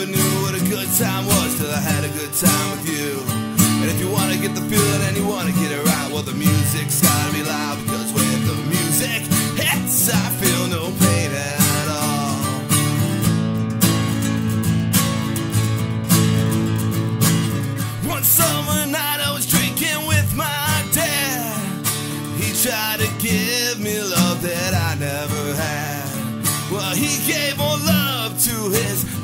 never knew what a good time was till I had a good time with you. And if you wanna get the feeling and you wanna get it right, well the music's gotta be loud because when the music hits, I feel no pain at all. One summer night I was drinking with my dad. He tried to give me love that I never had. Well, he gave all love to his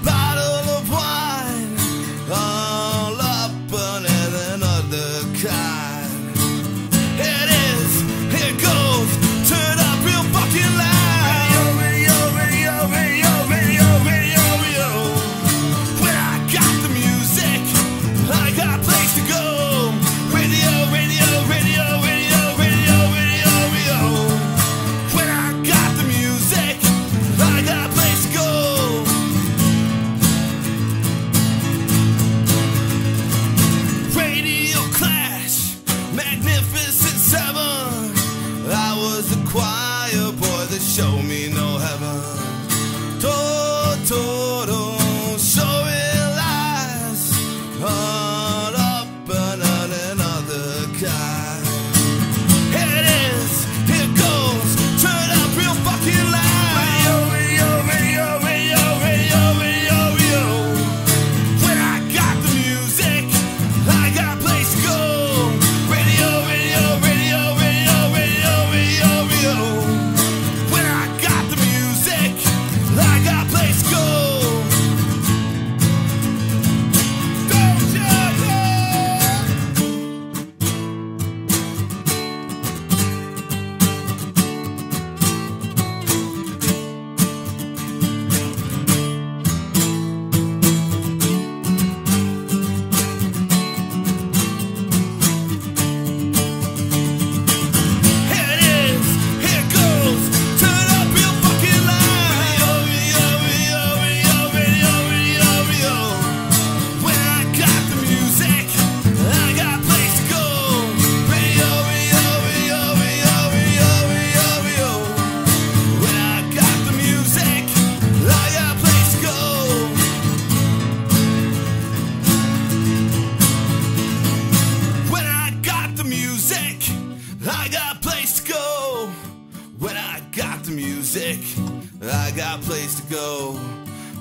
I got place to go.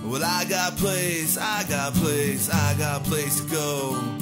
Well, I got place, I got place, I got place to go.